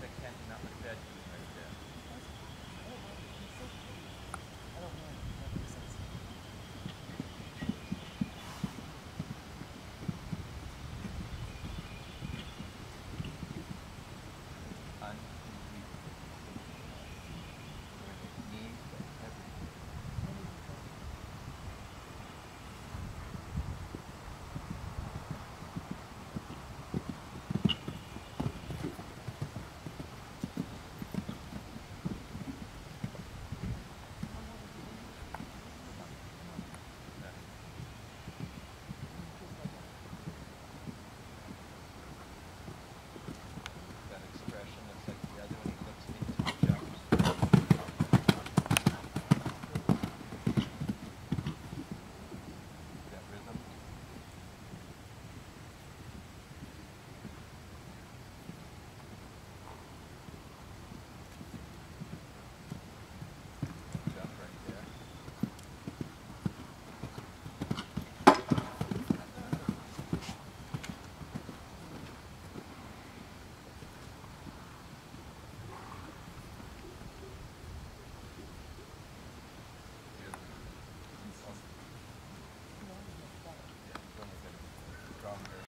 weiß, er kennt ihn, aber